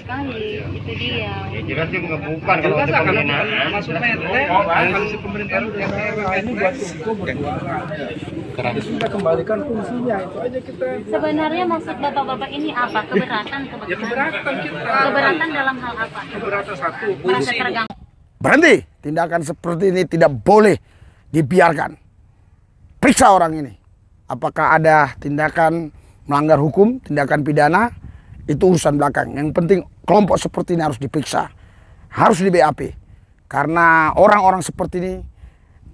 sekali itu dia Ya jelas dia kalau Jelas untuk lah kalau pembinaan. masuk Jelas mente, ngebukan. kalau si pemerintah udah ini buat hukum berjuara. Keras. Kita kembalikan fungsinya itu aja kita. sebenarnya maksud bapak-bapak ini apa keberatan Ya keberatan keberatan kita. keberatan dalam hal apa Keberatan satu. merasa terganggu Berhenti. Tindakan seperti ini tidak boleh dibiarkan. Periksa orang ini. Apakah ada tindakan melanggar hukum, tindakan pidana, itu urusan belakang. Yang penting kelompok seperti ini harus diperiksa. Harus di BAP. Karena orang-orang seperti ini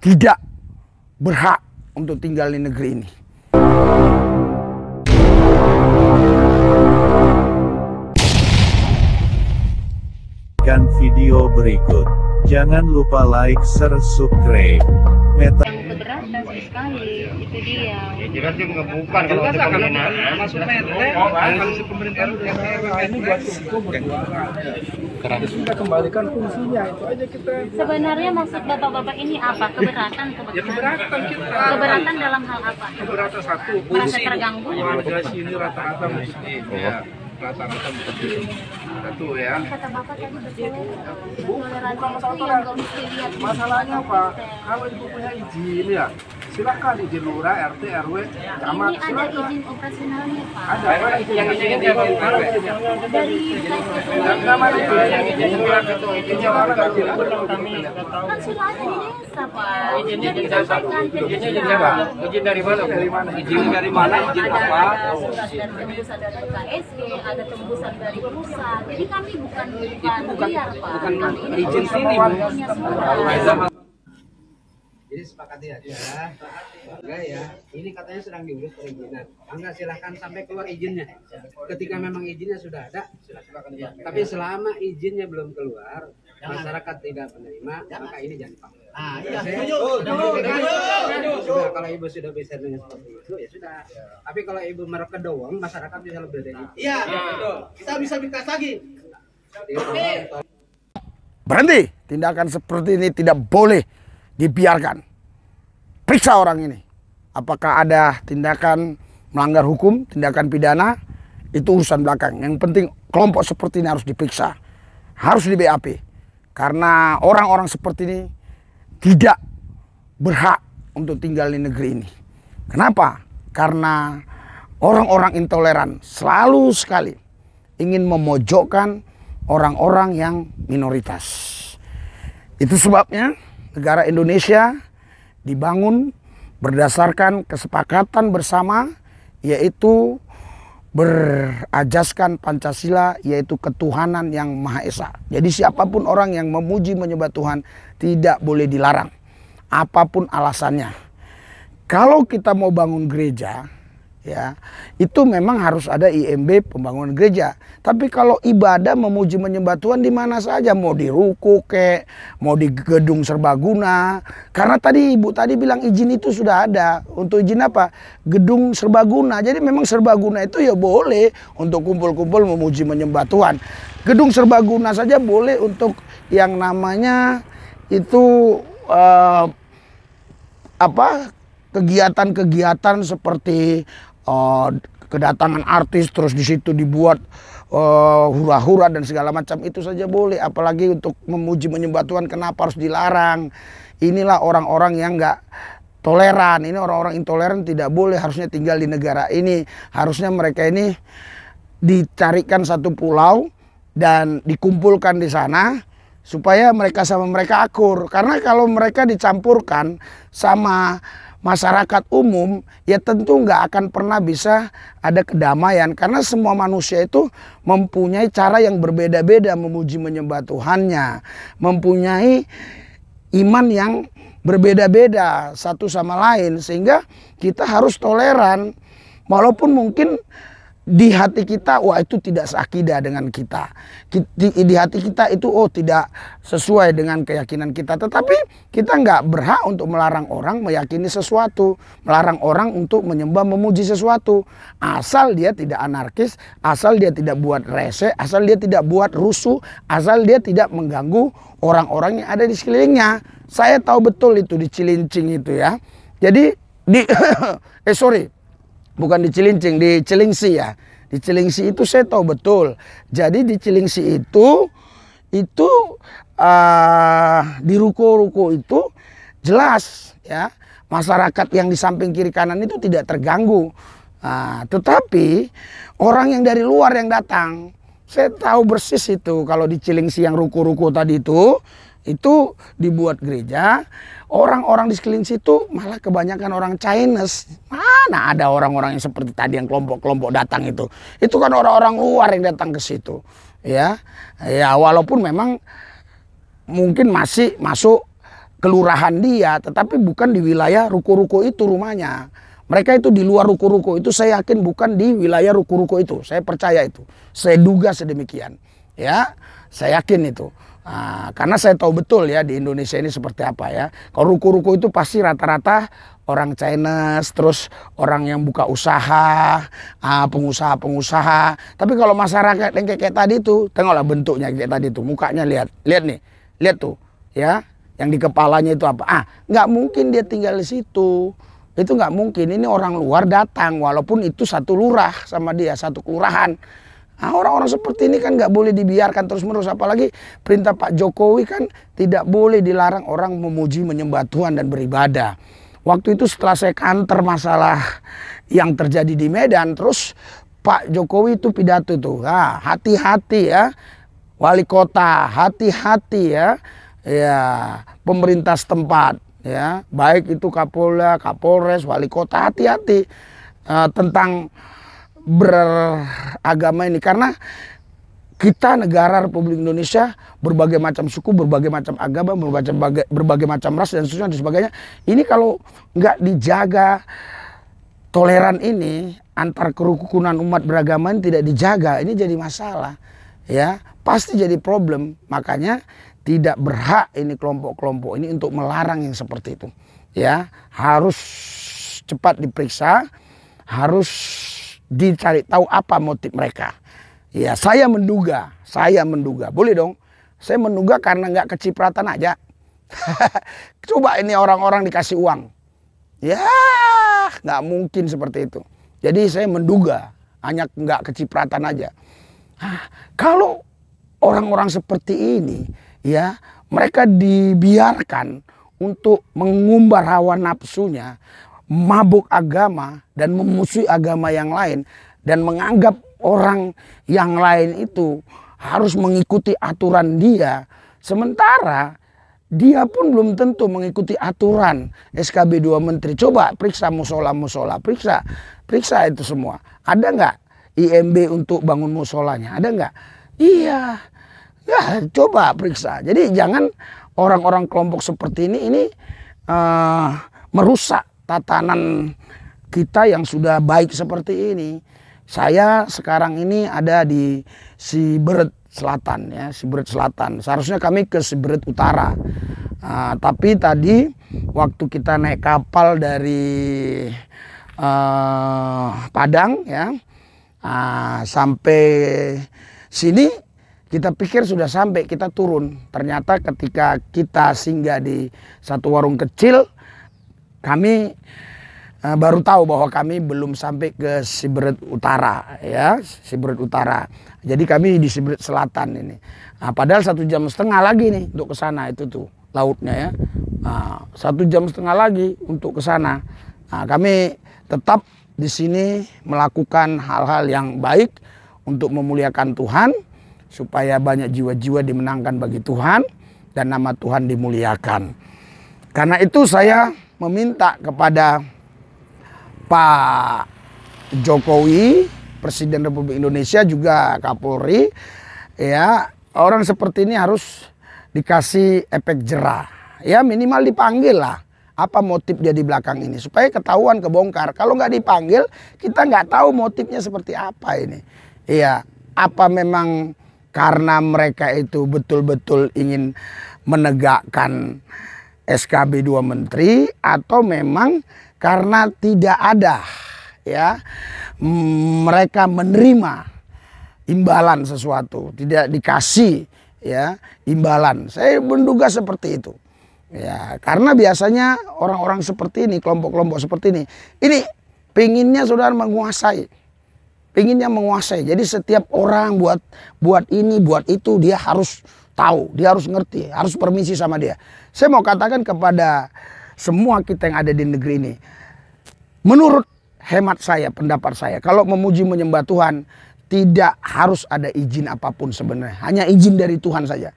tidak berhak untuk tinggal di negeri ini. Saksikan video berikut. Jangan lupa like, share, subscribe. Meta sekali itu dia Ya jelas dia ngebukan kalau Jelas untuk lah kalau masuk mente, ngebukan. kalau si pemerintah udah ini buat hukum berjuara. Keras. Kita kembalikan fungsinya itu aja kita. sebenarnya maksud bapak-bapak ini apa keberatan Ya keberatan keberatan kita. keberatan dalam hal apa Keberatan satu. merasa terganggu Warga sini rata-rata muslim. Ya. Rata-rata muslim. Satu ya. kata bapak tadi betul Bukan toleransi itu yang gak mesti lihat Masalahnya apa? Kalau ibu punya izin ya, silakan izin lurah, RT, RW, camat, ini ada silakan. izin operasionalnya pak. Ada apa? Izin yang izin dari Nama izin yang izin itu izinnya mana nggak jelas. kan sudah ada di desa pak. Izinnya ke desa. Izin dari mana? Dari mana? Izin dari mana? Izin ada apa? surat dari tembusan dari KSG ada tembusan dari pusat. Jadi kami bukan bukan liar pak. kami ini izin sini, punya surat Jadi sepakati aja, enggak ya. Ini katanya sedang diurus perizinan. Enggak silahkan sampai keluar izinnya. Ketika memang izinnya sudah ada, silakan. Tapi selama izinnya belum keluar, masyarakat tidak menerima, maka ini jangan dipakai. Ah, iya. Sudah, kalau ibu sudah bisa dengan seperti itu, ya sudah. Tapi kalau ibu mereka doang, masyarakat bisa lebih dari itu. Iya, betul. Kita bisa bikas lagi. Berhenti. Tindakan seperti ini tidak boleh dibiarkan. Periksa orang ini. Apakah ada tindakan melanggar hukum, tindakan pidana, itu urusan belakang. Yang penting kelompok seperti ini harus diperiksa. Harus di BAP. Karena orang-orang seperti ini tidak berhak untuk tinggal di negeri ini. Kenapa? Karena orang-orang intoleran selalu sekali ingin memojokkan orang-orang yang minoritas. Itu sebabnya negara Indonesia dibangun berdasarkan kesepakatan bersama yaitu berajaskan Pancasila yaitu ketuhanan yang Maha Esa. Jadi siapa pun orang yang memuji menyembah Tuhan tidak boleh dilarang apa pun alasannya. Kalau kita mau bangun gereja ya. Itu memang harus ada IMB pembangunan gereja. Tapi kalau ibadah memuji menyembah Tuhan di mana saja mau di ruku kek mau di gedung serbaguna. Karena tadi ibu tadi bilang izin itu sudah ada. Untuk izin apa? Gedung serbaguna. Jadi memang serbaguna itu ya boleh untuk kumpul-kumpul memuji menyembah Tuhan. Gedung serbaguna saja boleh untuk yang namanya itu eh, apa? Kegiatan-kegiatan seperti uh, kedatangan artis terus di situ dibuat uh, hura-hura dan segala macam itu saja boleh. Apalagi untuk memuji menyembah Tuhan kenapa harus dilarang? Inilah orang-orang yang enggak toleran. Ini orang-orang intoleran tidak boleh harusnya tinggal di negara ini. Harusnya mereka ini dicarikan satu pulau dan dikumpulkan di sana supaya mereka sama mereka akur. Karena kalau mereka dicampurkan sama masyarakat umum ya tentu nggak akan pernah bisa ada kedamaian. Karena semua manusia itu mempunyai cara yang berbeda-beda memuji menyembah Tuhannya. Mempunyai iman yang berbeda-beda satu sama lain. Sehingga kita harus toleran. Walaupun mungkin di hati kita wah itu tidak seakidah dengan kita. Di, di hati kita itu oh tidak sesuai dengan keyakinan kita. Tetapi kita nggak berhak untuk melarang orang meyakini sesuatu. Melarang orang untuk menyembah memuji sesuatu. Asal dia tidak anarkis asal dia tidak buat rese asal dia tidak buat rusuh asal dia tidak mengganggu orang-orang yang ada di sekelilingnya. Saya tahu betul itu di Cilincing itu ya. Jadi di eh sorry bukan di Cilincing, di Cilingsi ya. Di Cilingsi itu saya tahu betul. Jadi di Cilingsi itu itu uh, di ruko-ruko itu jelas ya masyarakat yang di samping kiri kanan itu tidak terganggu. Nah, tetapi orang yang dari luar yang datang, saya tahu persis itu kalau di Cilingsi yang ruko-ruko tadi itu itu dibuat gereja orang-orang di sekeliling situ malah kebanyakan orang Chinese. Mana ada orang-orang yang seperti tadi yang kelompok-kelompok datang itu? Itu kan orang-orang luar yang datang ke situ ya. Ya walaupun memang mungkin masih masuk kelurahan dia tetapi bukan di wilayah ruko-ruko itu rumahnya. Mereka itu di luar ruko-ruko itu saya yakin bukan di wilayah ruko-ruko itu. Saya percaya itu. Saya duga sedemikian ya. Saya yakin itu Nah, karena saya tahu betul ya di Indonesia ini seperti apa ya. Kalau ruko-ruko itu pasti rata-rata orang Chinese, terus orang yang buka usaha, ah, pengusaha-pengusaha. Tapi kalau masyarakat yang kayak, kayak tadi tuh, tengoklah bentuknya kayak tadi tuh, mukanya lihat, lihat nih, lihat tuh, ya, yang di kepalanya itu apa? Ah, nggak mungkin dia tinggal di situ. Itu nggak mungkin. Ini orang luar datang, walaupun itu satu lurah sama dia, satu kelurahan. Nah, orang-orang seperti ini kan nggak boleh dibiarkan terus-menerus. Apalagi perintah Pak Jokowi kan tidak boleh dilarang orang memuji, menyembah Tuhan dan beribadah. Waktu itu setelah saya kantor masalah yang terjadi di Medan, terus Pak Jokowi itu pidato tuh, ah, hati-hati ya, wali kota, hati-hati ya, ya pemerintah setempat, ya, baik itu Kapolda, Kapolres, wali kota, hati-hati uh, tentang beragama ini karena kita negara Republik Indonesia berbagai macam suku, berbagai macam agama, berbagai berbagai macam ras dan sebagainya dan sebagainya. Ini kalau nggak dijaga toleran ini antar kerukunan umat beragama ini tidak dijaga, ini jadi masalah. Ya, pasti jadi problem. Makanya tidak berhak ini kelompok-kelompok ini untuk melarang yang seperti itu. Ya, harus cepat diperiksa, harus dicari tahu apa motif mereka. Ya saya menduga, saya menduga, boleh dong. Saya menduga karena nggak kecipratan aja. Coba ini orang-orang dikasih uang. Ya nggak mungkin seperti itu. Jadi saya menduga hanya nggak kecipratan aja. Nah, kalau orang-orang seperti ini ya mereka dibiarkan untuk mengumbar hawa nafsunya mabuk agama dan memusuhi agama yang lain dan menganggap orang yang lain itu harus mengikuti aturan dia sementara dia pun belum tentu mengikuti aturan SKB 2 Menteri. Coba periksa musola-musola, periksa, periksa itu semua. Ada nggak IMB untuk bangun musolanya? Ada nggak? Iya, ya coba periksa. Jadi jangan orang-orang kelompok seperti ini ini uh, merusak tatanan kita yang sudah baik seperti ini. Saya sekarang ini ada di Siberet Selatan ya, Siberet Selatan. Seharusnya kami ke Siberet Utara. Uh, tapi tadi waktu kita naik kapal dari uh, Padang ya uh, sampai sini kita pikir sudah sampai kita turun. Ternyata ketika kita singgah di satu warung kecil kami uh, baru tahu bahwa kami belum sampai ke Siberet Utara ya Siberet Utara. Jadi kami di Siberet Selatan ini. Nah, padahal satu jam setengah lagi nih untuk ke sana itu tuh lautnya ya. Nah, satu jam setengah lagi untuk ke sana. Nah, kami tetap di sini melakukan hal-hal yang baik untuk memuliakan Tuhan supaya banyak jiwa-jiwa dimenangkan bagi Tuhan dan nama Tuhan dimuliakan. Karena itu saya meminta kepada Pak Jokowi, Presiden Republik Indonesia juga Kapolri, ya orang seperti ini harus dikasih efek jerah. Ya minimal dipanggil lah apa motif dia di belakang ini supaya ketahuan kebongkar. Kalau nggak dipanggil kita nggak tahu motifnya seperti apa ini. Iya, apa memang karena mereka itu betul-betul ingin menegakkan SKB 2 menteri atau memang karena tidak ada ya mereka menerima imbalan sesuatu, tidak dikasih ya imbalan. Saya menduga seperti itu. Ya, karena biasanya orang-orang seperti ini, kelompok-kelompok seperti ini, ini pinginnya saudara menguasai. pinginnya menguasai. Jadi setiap orang buat buat ini, buat itu dia harus tahu, dia harus ngerti, harus permisi sama dia. Saya mau katakan kepada semua kita yang ada di negeri ini, menurut hemat saya, pendapat saya, kalau memuji menyembah Tuhan tidak harus ada izin apa pun sebenarnya, hanya izin dari Tuhan saja.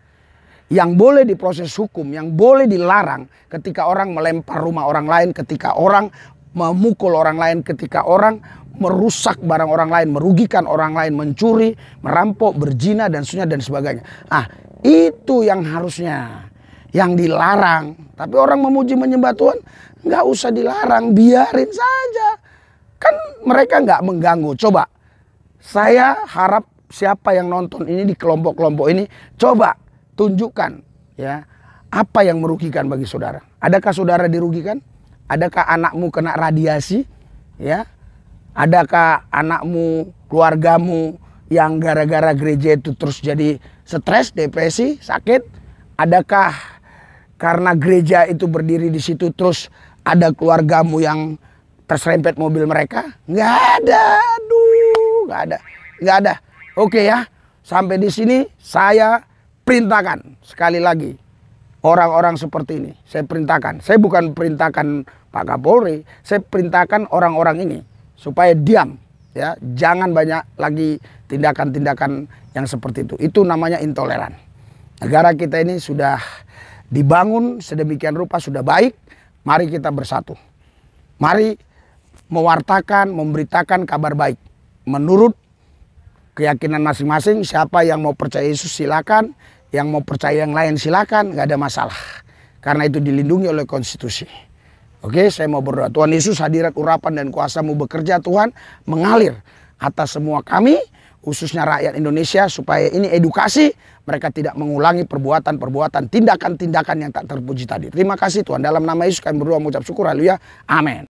Yang boleh diproses hukum, yang boleh dilarang ketika orang melempar rumah orang lain, ketika orang memukul orang lain, ketika orang merusak barang orang lain, merugikan orang lain, mencuri, merampok, berzina dan sebagainya dan sebagainya. Ah, itu yang harusnya yang dilarang. Tapi orang memuji menyembah Tuhan nggak usah dilarang, biarin saja. Kan mereka nggak mengganggu. Coba saya harap siapa yang nonton ini di kelompok-kelompok ini coba tunjukkan ya apa yang merugikan bagi saudara. Adakah saudara dirugikan? Adakah anakmu kena radiasi? Ya. Adakah anakmu, keluargamu yang gara-gara gereja itu terus jadi stres, depresi, sakit? Adakah karena gereja itu berdiri di situ terus ada keluargamu yang terserempet mobil mereka? Nggak ada, aduh, nggak ada, nggak ada. Oke ya, sampai di sini saya perintahkan sekali lagi orang-orang seperti ini. Saya perintahkan, saya bukan perintahkan Pak Kapolri, saya perintahkan orang-orang ini supaya diam, ya, jangan banyak lagi tindakan-tindakan yang seperti itu. Itu namanya intoleran. Negara kita ini sudah dibangun sedemikian rupa sudah baik, mari kita bersatu. Mari mewartakan, memberitakan kabar baik. Menurut keyakinan masing-masing, siapa yang mau percaya Yesus silakan, yang mau percaya yang lain silakan, nggak ada masalah. Karena itu dilindungi oleh konstitusi. Oke, saya mau berdoa. Tuhan Yesus hadirat urapan dan kuasamu bekerja Tuhan mengalir atas semua kami khususnya rakyat Indonesia supaya ini edukasi mereka tidak mengulangi perbuatan-perbuatan tindakan-tindakan yang tak terpuji tadi. Terima kasih Tuhan dalam nama Yesus kami berdoa mengucap syukur haleluya. Amin.